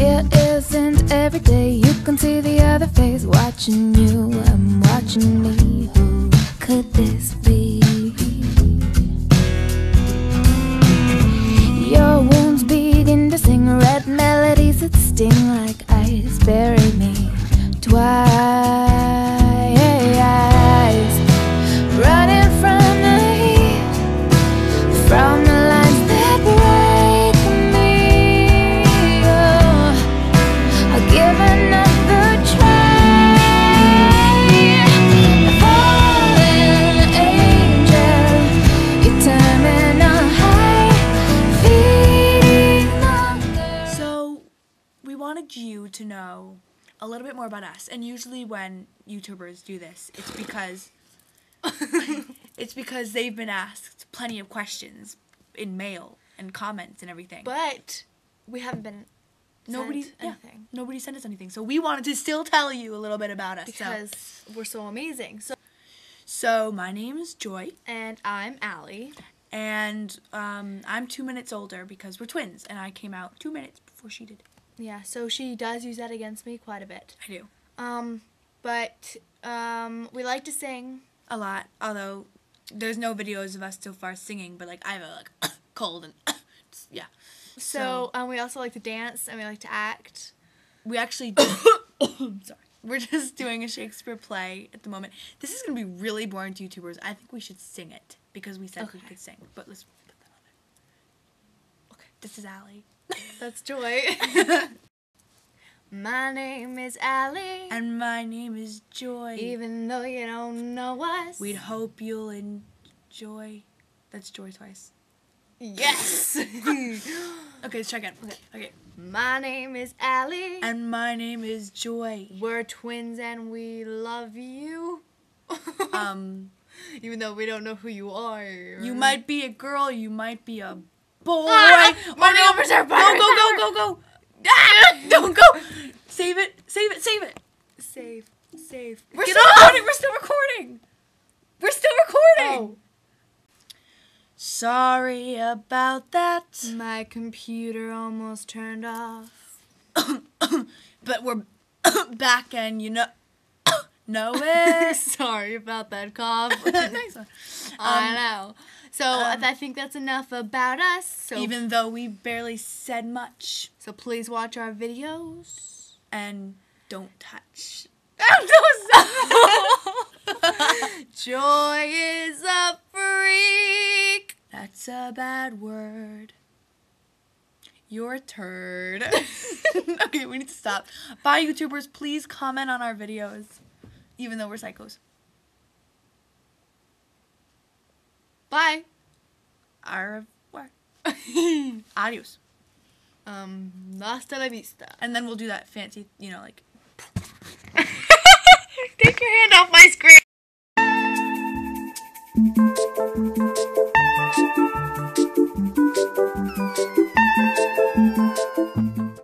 It isn't every day you can see the other face watching you. I'm watching me. Who could this be? Your wounds begin to sing red melodies that sting like ice. Bury me twice. Wanted you to know a little bit more about us. And usually, when YouTubers do this, it's because it's because they've been asked plenty of questions in mail and comments and everything. But we haven't been nobody, sent yeah, anything nobody sent us anything. So we wanted to still tell you a little bit about us. So- because we're so amazing. So so, my name is Joy, and I'm Allie. and um, I'm two minutes older because we're twins, and I came out two minutes before she did. Yeah, so she does use that against me quite a bit. I do Um, but um, we like to sing. a lot, although there's no videos of us so far singing. But like, I have a like cold and just- yeah. So um, we also like to dance and we like to act. We actually do. I'm sorry. We're just doing a Shakespeare play at the moment. This is gonna be really boring to YouTubers. I think we should sing it because we said we could sing. But let's put that on there. Okay, this is Allie. That's Joy. My name is Allie. and my name is Joy. Even though you don't know us. We'd hope you'll enjoy. That's Joy twice. Yes. Okay, let's try again. Okay. okay. My name is Allie. And my name is Joy. We're twins and we love you. Um, Even though we don't know who you are. you might be a girl, you might be a boy. Ah! My oh, numbers are Go, go, go, go, go. Ah, don't go. Save it, save it, save it. Save. Save. We're Get still off! recording. We're still recording. We're still recording. Oh. Sorry about that. My computer almost turned off. but we're back and you know know it. Sorry about that cough. nice one. I Um, know. So um, I think that's enough about us. So Even though we barely said much so please watch our videos. and don't touch. Joy is a freak. That's a bad word. You're a turd. okay, we need to stop. Bye, YouTubers. Please comment on our videos, even though we're psychos. Bye. Au revoir. Adios. um, hasta la vista. And then we'll do that fancy, you know, like. Take your hand off my screen.